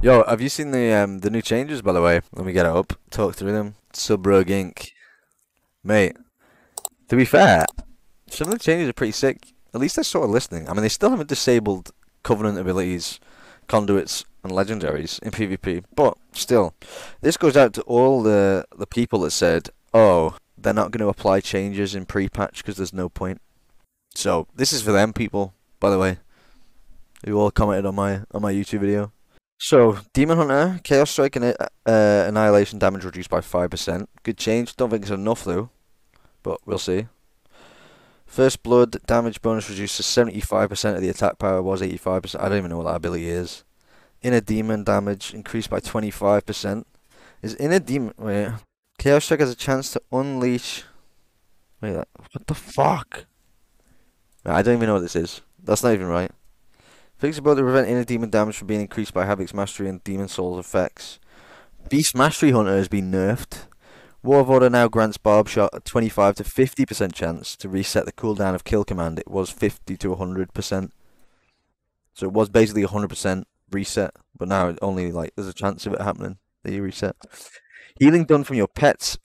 Yo, have you seen the um the new changes by the way? Let me get it up. Talk through them. Sub Inc. Mate, to be fair, some of the changes are pretty sick. At least they're sort of listening. I mean, they still haven't disabled Covenant abilities, conduits, and legendaries in PvP, but still, this goes out to all the the people that said, "Oh, they're not going to apply changes in pre-patch because there's no point." So this is for them people, by the way, who all commented on my on my YouTube video. So, Demon Hunter, Chaos Strike and uh, Annihilation damage reduced by 5%. Good change. Don't think it's enough though, but we'll see. First Blood damage bonus reduced to 75% of the attack power was 85%. I don't even know what that ability is. Inner Demon damage increased by 25%. Is Inner Demon... Wait. Chaos Strike has a chance to unleash... Wait, what the fuck? I don't even know what this is. That's not even right. Fix ability to prevent inner demon damage from being increased by Havoc's mastery and Demon Soul's effects. Beast Mastery Hunter has been nerfed. War of Order now grants Barbed Shot a 25 to 50% chance to reset the cooldown of kill command. It was 50 to 100%. So it was basically 100% reset, but now only like there's a chance of it happening that you reset. Healing done from your pets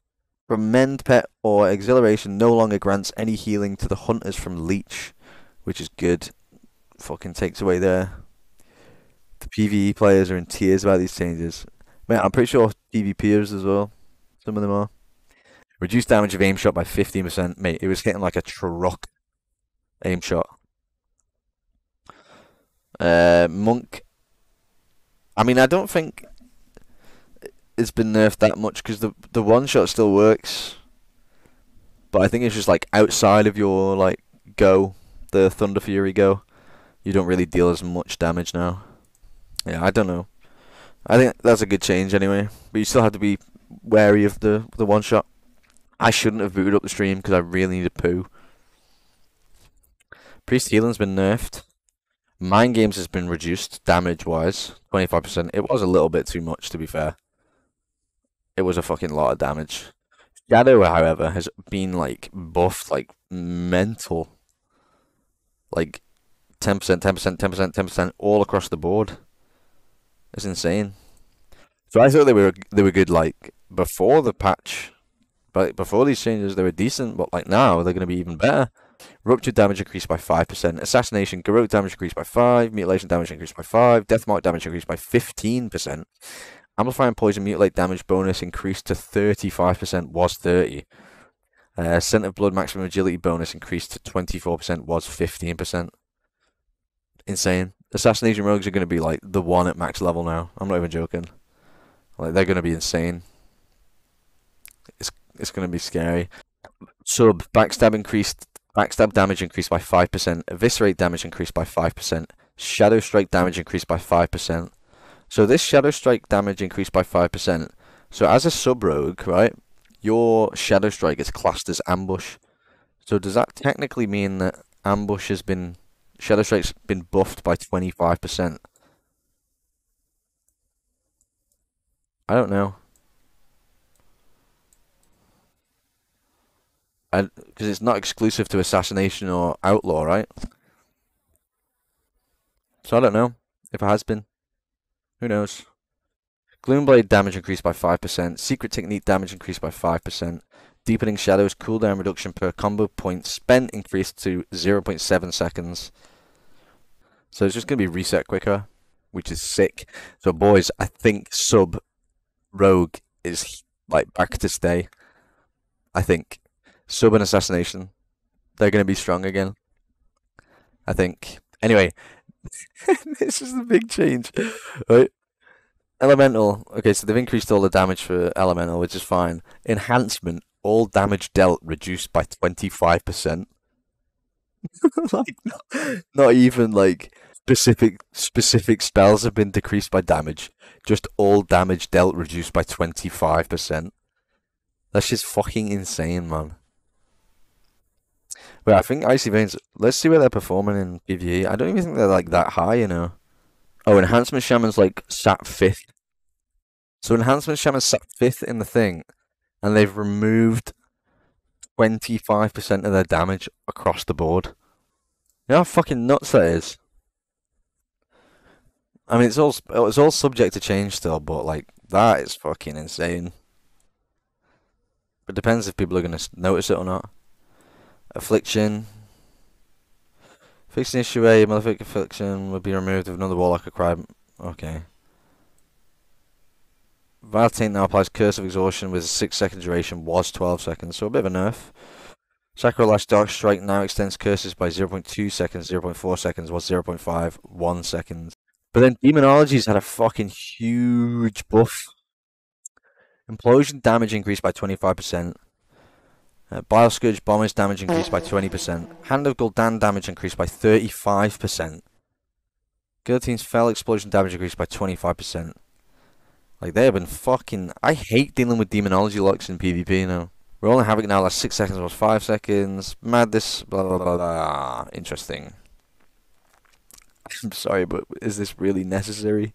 from Mend Pet or Exhilaration no longer grants any healing to the hunters from Leech, which is good fucking takes away there. The PVE players are in tears about these changes. Man, I'm pretty sure PvPers as well. Some of them are. Reduced damage of Aimed Shot by 15%. Mate, it was hitting like a truck Aimed Shot. Uh, Monk. I mean, I don't think it's been nerfed that much because the the one shot still works. But I think it's just like outside of your like go, the Thunder Fury go you don't really deal as much damage now. Yeah, I don't know. I think that's a good change anyway, but you still have to be wary of the the one shot. I shouldn't have booted up the stream because I really need a poo. Priest healing's been nerfed. Mind games has been reduced damage wise, twenty five percent. It was a little bit too much to be fair. It was a fucking lot of damage. Shadow, however, has been like buffed like mental. Like 10%, 10%, 10%, 10% all across the board. It's insane. So I thought they were they were good like before the patch, but before these changes they were decent. But like now they're going to be even better. Rupture damage increased by five percent. Assassination, Garrote damage increased by five. Mutilation damage increased by five. Deathmark damage increased by fifteen percent. Amplifying poison mutilate damage bonus increased to thirty five percent. Was thirty. Uh, Scent of Blood maximum agility bonus increased to twenty four percent. Was fifteen percent insane. Assassination rogues are going to be like the one at max level now. I'm not even joking. Like they're going to be insane. It's it's going to be scary. Sub backstab increased. Backstab damage increased by five percent. Eviscerate damage increased by five percent. Shadow strike damage increased by five percent. So this shadow strike damage increased by five percent. So as a sub rogue, right, your shadow strike is classed as ambush. So does that technically mean that ambush has been Shadow Strike's been buffed by 25%. I don't know. Because it's not exclusive to Assassination or Outlaw, right? So I don't know if it has been. Who knows? Gloomblade damage increased by 5%. Secret Technique damage increased by 5%. Deepening Shadows cooldown reduction per combo point spent increased to 0.7 seconds. So it's just going to be reset quicker, which is sick. So boys, I think sub rogue is like back to stay. I think sub and assassination, they're going to be strong again. I think. Anyway, this is the big change, right? Elemental. Okay, so they've increased all the damage for elemental, which is fine. Enhancement. All damage dealt reduced by twenty five percent. like not, not even like specific specific spells have been decreased by damage. Just all damage dealt reduced by twenty five percent. That's just fucking insane, man. But I think Icy Veins. Let's see where they're performing in PVE. I don't even think they're like that high, you know. Oh, Enhancement Shaman's like sat fifth. So Enhancement Shaman's sat fifth in the thing, and they've removed twenty five percent of their damage across the board. You know how fucking nuts that is. I mean, it's all it's all subject to change still, but like that is fucking insane. It depends if people are gonna notice it or not. Affliction. Fixing issue A, malefic affliction will be removed if another warlock acquired. Okay. Valentine now applies Curse of Exhaustion with a 6 second duration, was 12 seconds, so a bit of a nerf. Sacrolash Dark Strike now extends curses by 0.2 seconds, 0.4 seconds, was 0.5, 1 second. But then Demonology's had a fucking huge buff. Implosion damage increased by 25%. Uh, Bile Scourge Bombers damage increased by 20%. Hand of Gul'dan damage increased by 35%. Guillotine's Fel Explosion damage increased by 25%. Like, they have been fucking... I hate dealing with Demonology locks in PvP now. We're only having it now last 6 seconds was 5 seconds. Madness, blah blah blah blah. Interesting. I'm sorry, but is this really necessary?